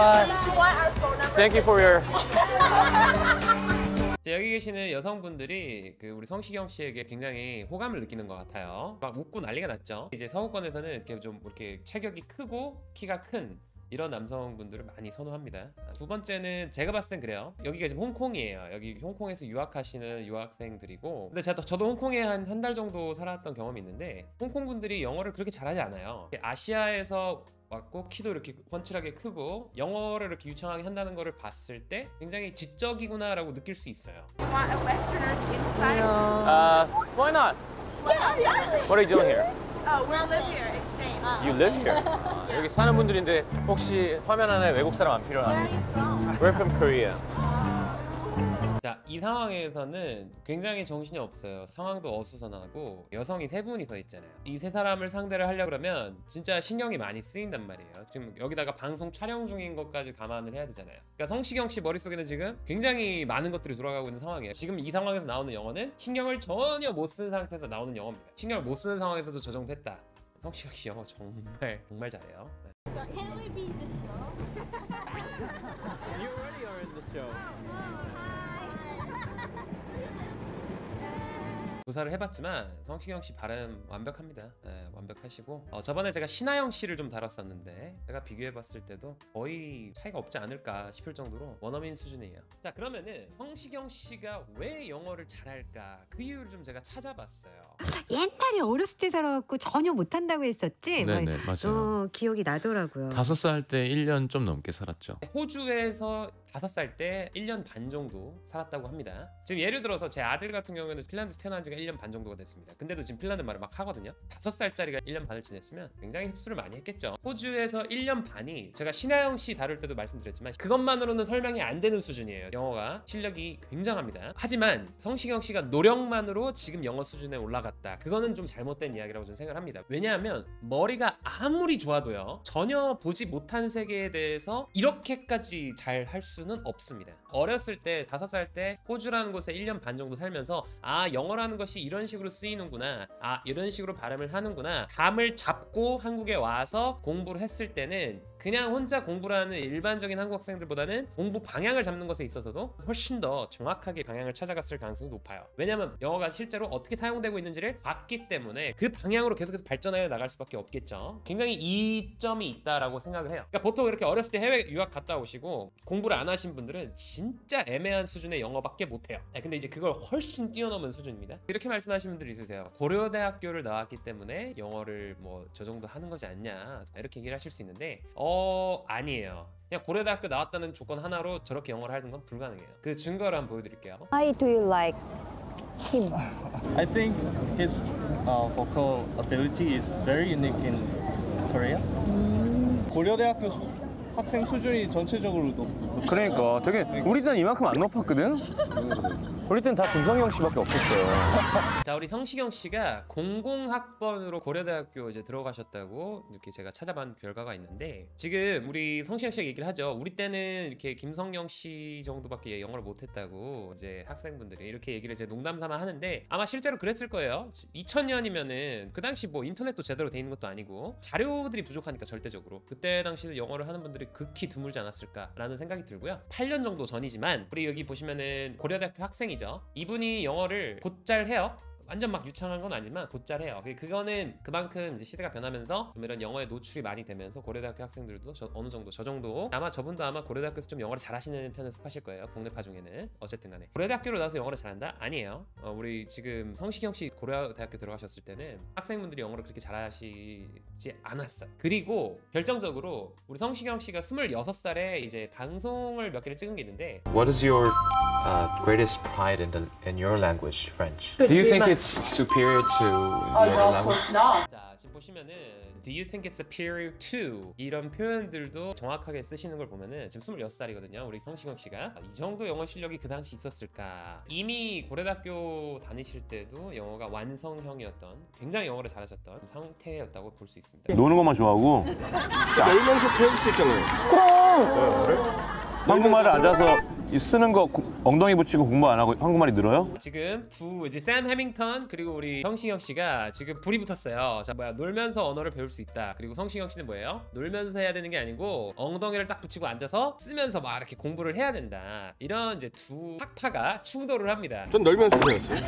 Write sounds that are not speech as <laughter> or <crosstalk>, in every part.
bye. Thank you for your. <laughs> 자, 여기 계시는 여성분들이 그 우리 성시경 씨에게 굉장히 호감을 느끼는 것 같아요. 막 웃고 난리가 났죠. 이제 서구권에서는 이렇게 좀 이렇게 체격이 크고 키가 큰 이런 남성분들을 많이 선호합니다. 아, 두 번째는 제가 봤을 땐 그래요. 여기가 지금 홍콩이에요. 여기 홍콩에서 유학하시는 유학생들이고. 근데 제가 저도 홍콩에 한 한 달 정도 살았던 경험이 있는데 홍콩 분들이 영어를 그렇게 잘하지 않아요. 아시아에서 왔고 키도 이렇게 훤칠하게 크고 영어를 이렇게 유창하게 한다는 거를 봤을 때 굉장히 지적이구나라고 느낄 수 있어요. Want a Westerners inside? Uh, why not? Yeah, yeah. What are you doing here? Oh, we live here. Exchange. You live here. 아, 여기 사는 분들인데 혹시 화면 안에 외국 사람 안 Where are 필요한? you from? We're from Korea. 자, 이 상황에서는 굉장히 정신이 없어요. 상황도 어수선하고 여성이 세 분이 서 있잖아요. 이 세 사람을 상대를 하려 그러면 진짜 신경이 많이 쓰인단 말이에요. 지금 여기다가 방송 촬영 중인 것까지 감안을 해야 되잖아요. 그러니까 성시경 씨 머릿속에는 지금 굉장히 많은 것들이 돌아가고 있는 상황이에요. 지금 이 상황에서 나오는 영어는 신경을 전혀 못 쓴 상태에서 나오는 영어입니다. 신경을 못 쓰는 상황에서도 저 정도 했다. 성시경 씨 영어 정말 정말 잘해요. 네. So can we be the show? You already are in the show. 조사를 해봤지만 성시경 씨 발음 완벽합니다. 네, 완벽하시고 어, 저번에 제가 신하영 씨를 좀 다뤘었는데 제가 비교해봤을 때도 거의 차이가 없지 않을까 싶을 정도로 원어민 수준이에요. 자 그러면은 성시경 씨가 왜 영어를 잘할까 그 이유를 좀 제가 찾아봤어요. 옛날에 어렸을 때 살아갖고 전혀 못한다고 했었지. 뭐, 네네 맞아요. 어, 기억이 나더라고요. 다섯 살 때 1년 좀 넘게 살았죠. 호주에서 다섯 살 때 1년 반 정도 살았다고 합니다. 지금 예를 들어서 제 아들 같은 경우에는 핀란드에서 태어난 지가 1년 반 정도가 됐습니다. 근데도 지금 핀란드 말을 막 하거든요. 다섯 살짜리가 1년 반을 지냈으면 굉장히 흡수를 많이 했겠죠. 호주에서 1년 반이 제가 신하영 씨 다룰 때도 말씀드렸지만 그것만으로는 설명이 안 되는 수준이에요. 영어가 실력이 굉장합니다. 하지만 성시경 씨가 노력만으로 지금 영어 수준에 올라갔다. 그거는 좀 잘못된 이야기라고 저는 생각을 합니다. 왜냐하면 머리가 아무리 좋아도요. 전혀 보지 못한 세계에 대해서 이렇게까지 잘 할 수는 없습니다. 어렸을 때 다섯 살 때 호주라는 곳에 1년 반 정도 살면서 아 영어라는 것이 이런 식으로 쓰이는구나 아 이런 식으로 발음을 하는구나 감을 잡고 한국에 와서 공부를 했을 때는 그냥 혼자 공부를 하는 일반적인 한국 학생들보다는 공부 방향을 잡는 것에 있어서도 훨씬 더 정확하게 방향을 찾아갔을 가능성이 높아요. 왜냐면 영어가 실제로 어떻게 사용되고 있는지를 봤기 때문에 그 방향으로 계속해서 발전하여 나갈 수밖에 없겠죠. 굉장히 이점이 있다라고 생각을 해요. 그러니까 보통 이렇게 어렸을 때 해외 유학 갔다 오시고 공부를 안 하신 분들은 진짜 애매한 수준의 영어밖에 못해요. 네, 근데 이제 그걸 훨씬 뛰어넘은 수준입니다. 이렇게 말씀하시는 분들이 있으세요. 고려대학교를 나왔기 때문에 영어를 뭐 저 정도 하는 거지 않냐 이렇게 얘기를 하실 수 있는데 어 아니에요. 그냥 고려대학교 나왔다는 조건 하나로 저렇게 영어를 하는 건 불가능해요. 그 증거를 한번 보여드릴게요. Why do you like him? I think his uh, vocal ability is very unique in Korea. 고려대학교 수- 학생 수준이 전체적으로 높. 그러니까 되게 우리 때는 이만큼 안 높았거든. 우리 때는 다 김성경 씨밖에 없었어요. <laughs> 자 우리 성시경 씨가 00학번으로 고려대학교 이제 들어가셨다고 이렇게 제가 찾아본 결과가 있는데 지금 우리 성시경 씨가 얘기를 하죠. 우리 때는 이렇게 김성경 씨 정도밖에 영어를 못했다고 이제 학생분들이 이렇게 얘기를 이제 농담삼아 하는데 아마 실제로 그랬을 거예요. 2000년이면은 그 당시 뭐 인터넷도 제대로 돼 있는 것도 아니고 자료들이 부족하니까 절대적으로 그때 당시는 영어를 하는 분들이 극히 드물지 않았을까라는 생각이 들고요. 8년 정도 전이지만 우리 여기 보시면은 고려대학교 학생이 죠. 이분이 영어를 곧잘 해요. 완전 막 유창한 건 아니지만 곧잘 해요. 그- 그거는 그만큼 이제 시대가 변하면서 좀 이런 영어에 노출이 많이 되면서 고려대학교 학생들도 저- 어느 정도 저 정도 아마 저분도 아마 고려대학교에서 좀 영어를 잘하시는 편에 속하실 거예요. 국내파 중에는 어쨌든 간에 고려대학교로 나와서 영어를 잘한다? 아니에요. 어, 우리 지금 성시경 씨 고려대학교 들어가셨을 때는 학생분들이 영어를 그렇게 잘하시지 않았어요. 그리고 결정적으로 우리 성시경 씨가 26살에 이제 방송을 몇 개를 찍은 게 있는데 What is your uh, greatest pride in the in your language, French? Do you think it's superior to the other language? 자 지금 보시면은 Do you think it's superior to? 이런 표현들도 정확하게 쓰시는 걸 보면은 지금 26살이거든요. 우리 성시경 씨가. 이 정도 영어 실력이 그 당시 있었을까? 이미 고려대학교 다니실 때도 영어가 완성형이었던 굉장히 영어를 잘하셨던 상태였다고 볼 수 있습니다. 노는 것만 좋아하고. <laughs> 놀면서 배울 수 있잖아요. 한국말을 앉아서 이 쓰는 거 고- 엉덩이 붙이고 공부 안 하고 한국말이 늘어요? 지금 두 이제 샘 해밍턴 그리고 우리 성시경 씨가 지금 불이 붙었어요. 자 뭐야 놀면서 언어를 배울 수 있다. 그리고 성시경 씨는 뭐예요? 놀면서 해야 되는 게 아니고 엉덩이를 딱 붙이고 앉아서 쓰면서 막 이렇게 공부를 해야 된다. 이런 이제 두 학파가 충돌을 합니다. 전 놀면서 배웠어요.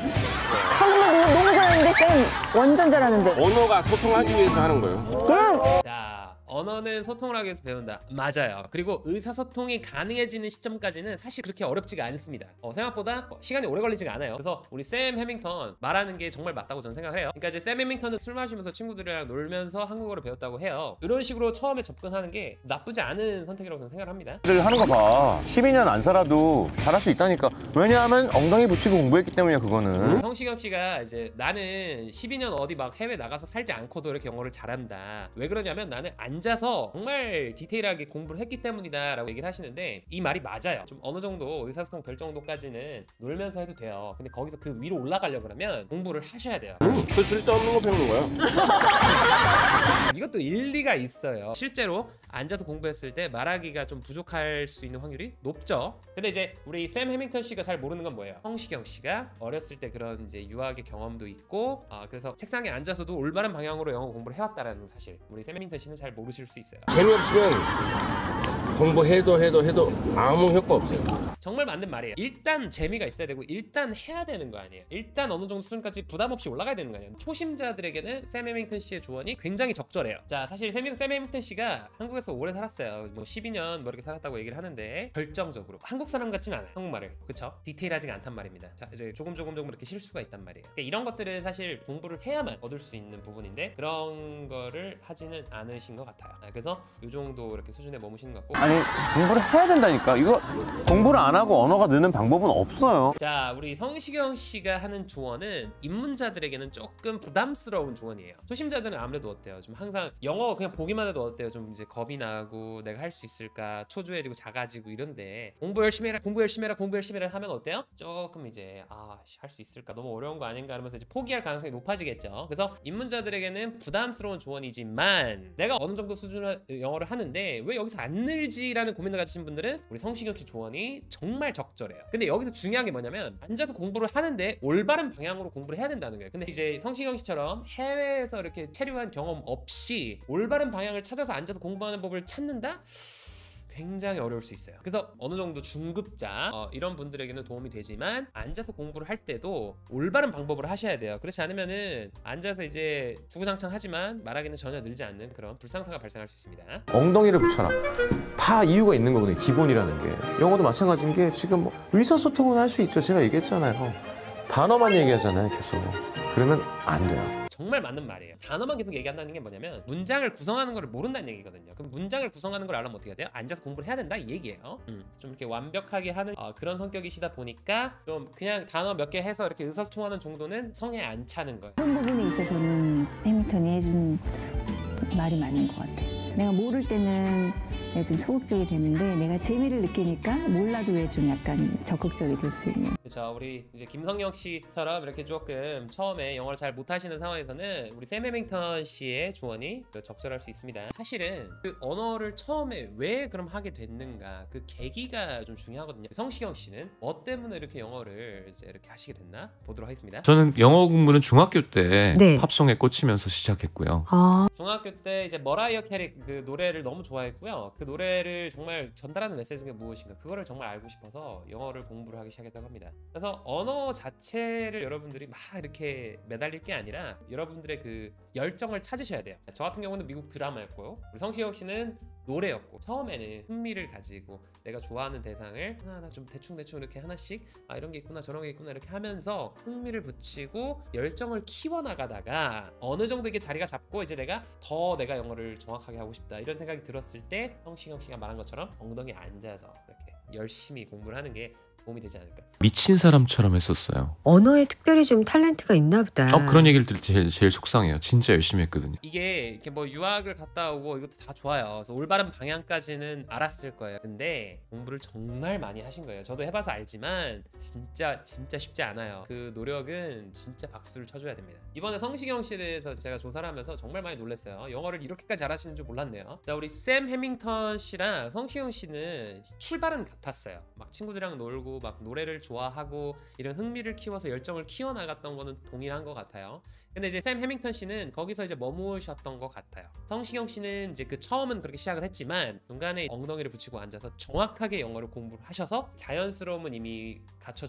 한국말 너무, 너무 잘하는데 쌤 완전 잘하는데. 언어가 소통하기 위해서 하는 거예요. 자, 언어는 소통을 하기 위해서 배운다. 맞아요. 그리고 의사소통이 가능해지는 시점까지는 사실 그렇게 어렵지가 않습니다. 어, 생각보다 어, 시간이 오래 걸리지가 않아요. 그래서 우리 샘 해밍턴 말하는 게 정말 맞다고 저는 생각을 해요. 그러니까 이제 샘 해밍턴은 술 마시면서 친구들이랑 놀면서 한국어를 배웠다고 해요. 이런 식으로 처음에 접근하는 게 나쁘지 않은 선택이라고 저는 생각을 합니다. 를 하는 거 봐. 12년 안 살아도 잘할 수 있다니까. 왜냐하면 엉덩이 붙이고 공부했기 때문이야 그거는. 성시경 씨가 이제 나는 12년 어디 막 해외 나가서 살지 않고도 이렇게 영어를 잘한다. 왜 그러냐면 나는 앉아서 정말 디테일하게 공부를 했기 때문이다 라고 얘기를 하시는데 이 말이 맞아요. 좀 어느 정도 의사소통 될 정도까지는 놀면서 해도 돼요. 근데 거기서 그 위로 올라가려고 그러면 공부를 하셔야 돼요. 그 쓸데 없는 거 배우는 거야. <laughs> 이것도 일리가 있어요. 실제로 앉아서 공부했을 때 말하기가 좀 부족할 수 있는 확률이 높죠. 근데 이제 우리 샘 해밍턴 씨가 잘 모르는 건 뭐예요? 성시경 씨가 어렸을 때 그런 이제 유학의 경험도 있고, 아 그래서 책상에 앉아서도 올바른 방향으로 영어 공부를 해왔다라는 사실 우리 샘 해밍턴 씨는 잘 모르 실 수 있어요. 재미없으면 공부해도 해도 해도 아무 효과 없어요. 정말 맞는 말이에요. 일단 재미가 있어야 되고 일단 해야 되는 거 아니에요. 일단 어느 정도 수준까지 부담 없이 올라가야 되는 거 아니에요. 초심자들에게는 샘 해밍턴 씨의 조언이 굉장히 적절해요. 자, 사실 샘, 샘 해밍턴 씨가 한국에서 오래 살았어요. 뭐 12년 뭐 이렇게 살았다고 얘기를 하는데 결정적으로 한국 사람 같진 않아요. 한국말을. 그쵸? 디테일하지가 않단 말입니다. 자, 이제 조금 조금 조금 이렇게 실수가 있단 말이에요. 그러니까 이런 것들은 사실 공부를 해야만 얻을 수 있는 부분인데 그런 거를 하지는 않으신 것 같아요. 아, 그래서 이 정도 이렇게 수준에 머무시는 것 같고 아니 공부를 해야 된다니까. 이거 공부를 안 하고 언어가 느는 방법은 없어요. 자, 우리 성시경 씨가 하는 조언은 입문자들에게는 조금 부담스러운 조언이에요. 초심자들은 아무래도 어때요? 좀 항상 영어 그냥 보기만 해도 어때요? 좀 이제 겁이 나고 내가 할 수 있을까? 초조해지고 작아지고 이런데 공부 열심히 해라, 공부 열심히 해라, 공부 열심히 해라 하면 어때요? 조금 이제 아, 할 수 있을까? 너무 어려운 거 아닌가 하면서 이제 포기할 가능성이 높아지겠죠. 그래서 입문자들에게는 부담스러운 조언이지만 내가 어느 정도 수준의 영어를 하는데 왜 여기서 안 늘지라는 고민을 가지신 분들은 우리 성시경 씨 조언이 정말 적절해요. 근데 여기서 중요한 게 뭐냐면 앉아서 공부를 하는데 올바른 방향으로 공부를 해야 된다는 거예요. 근데 이제 성시경 씨처럼 해외에서 이렇게 체류한 경험 없이 올바른 방향을 찾아서 앉아서 공부하는 법을 찾는다? 굉장히 어려울 수 있어요. 그래서 어느 정도 중급자 어, 이런 분들에게는 도움이 되지만 앉아서 공부를 할 때도 올바른 방법을 하셔야 돼요. 그렇지 않으면은 앉아서 이제 주구장창 하지만 말하기는 전혀 늘지 않는 그런 불상사가 발생할 수 있습니다. 엉덩이를 붙여라. 다 이유가 있는 거거든요. 기본이라는 게. 영어도 마찬가지인 게 지금 뭐 의사소통은 할 수 있죠. 제가 얘기했잖아요. 단어만 얘기하잖아요. 계속. 그러면 안 돼요. 정말 맞는 말이에요. 단어만 계속 얘기한다는 게 뭐냐면 문장을 구성하는 걸 모른다는 얘기거든요. 그럼 문장을 구성하는 걸 알려면 어떻게 돼요? 앉아서 공부를 해야 된다 이 얘기예요. 음, 좀 이렇게 완벽하게 하는 어, 그런 성격이시다 보니까 좀 그냥 단어 몇 개 해서 이렇게 의사소통하는 정도는 성에 안 차는 거예요. 그런 부분에 있어서는 해밍턴이 해준 말이 맞는 것 같아. 내가 모를 때는 내가 좀 소극적이 되는데 내가 재미를 느끼니까 몰라도 왜 좀 약간 적극적이 될 수 있는. 그렇죠. 우리 이제 김성영 씨처럼 이렇게 조금 처음에 영어를 잘 못하시는 상황에서는 우리 샘 해밍턴 씨의 조언이 그 적절할 수 있습니다. 사실은 그 언어를 처음에 왜 그럼 하게 됐는가 그 계기가 좀 중요하거든요. 성시경 씨는 뭐 때문에 이렇게 영어를 이제 이렇게 하시게 됐나 보도록 하겠습니다. 저는 영어 공부는 중학교 때 네. 팝송에 꽂히면서 시작했고요. 아, 중학교 때 이제 머라이어 캐리 그 노래를 너무 좋아했고요. 그 노래를 정말 전달하는 메시지가 무엇인가 그거를 정말 알고 싶어서 영어를 공부를 하기 시작했다고 합니다. 그래서 언어 자체를 여러분들이 막 이렇게 매달릴 게 아니라 여러분들의 그 열정을 찾으셔야 돼요. 저 같은 경우는 미국 드라마였고요. 우리 성시경 씨는 노래였고 처음에는 흥미를 가지고 내가 좋아하는 대상을 하나하나 좀 대충대충 이렇게 하나씩 아 이런 게 있구나 저런 게 있구나 이렇게 하면서 흥미를 붙이고 열정을 키워나가다가 어느 정도 이게 자리가 잡고 이제 내가 더 내가 영어를 정확하게 하고 싶다 이런 생각이 들었을 때 성시경 씨가 말한 것처럼 엉덩이에 앉아서 이렇게 열심히 공부를 하는 게 도움이 되지 않을까. 미친 사람처럼 했었어요. 언어에 특별히 좀 탤런트가 있나 보다. 어, 그런 얘기를 들을 때 제일, 제일 속상해요. 진짜 열심히 했거든요. 이게 이렇게 뭐 유학을 갔다 오고 이것도 다 좋아요. 그래서 올바른 방향까지는 알았을 거예요. 근데 공부를 정말 많이 하신 거예요. 저도 해봐서 알지만 진짜 진짜 쉽지 않아요. 그 노력은 진짜 박수를 쳐줘야 됩니다. 이번에 성시경 씨에 대해서 제가 조사를 하면서 정말 많이 놀랐어요. 영어를 이렇게까지 잘하시는 줄 몰랐네요. 자 우리 샘 해밍턴 씨랑 성시경 씨는 출발은 같았어요. 막 친구들이랑 놀고 막 노래를 좋아하고 이런 흥미를 키워서 열정을 키워 나갔던 거는 동일한 것 같아요. 근데 이제 샘 해밍턴 씨는 거기서 이제 머무셨던 것 같아요. 성시경 씨는 이제 그 처음은 그렇게 시작을 했지만 중간에 엉덩이를 붙이고 앉아서 정확하게 영어를 공부를 하셔서 자연스러움은 이미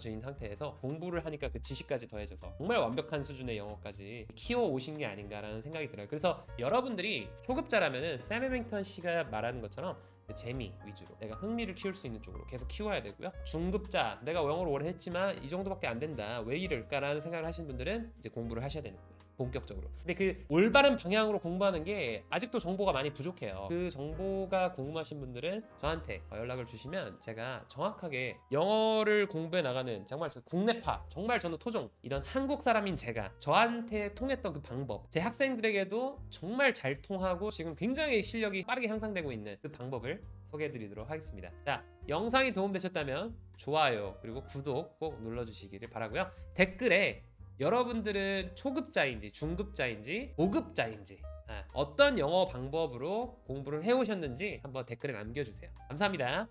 있는 상태에서 공부를 하니까 그 지식까지 더해져서 정말 완벽한 수준의 영어까지 키워 오신 게 아닌가라는 생각이 들어요. 그래서 여러분들이 초급자라면은 샘 해밍턴 씨가 말하는 것처럼 그 재미 위주로 내가 흥미를 키울 수 있는 쪽으로 계속 키워야 되고요. 중급자 내가 영어를 오래 했지만 이 정도밖에 안 된다. 왜 이럴까라는 생각을 하신 분들은 이제 공부를 하셔야 되는 거예요. 본격적으로. 근데 그 올바른 방향으로 공부하는 게 아직도 정보가 많이 부족해요. 그 정보가 궁금하신 분들은 저한테 연락을 주시면 제가 정확하게 영어를 공부해 나가는 정말 저 국내파, 정말 저는 토종 이런 한국 사람인 제가 저한테 통했던 그 방법, 제 학생들에게도 정말 잘 통하고 지금 굉장히 실력이 빠르게 향상되고 있는 그 방법을 소개해드리도록 하겠습니다. 자, 영상이 도움되셨다면 좋아요 그리고 구독 꼭 눌러주시기를 바라고요. 댓글에 여러분들은 초급자인지 중급자인지 고급자인지 아, 어떤 영어 방법으로 공부를 해오셨는지 한번 댓글에 남겨주세요. 감사합니다.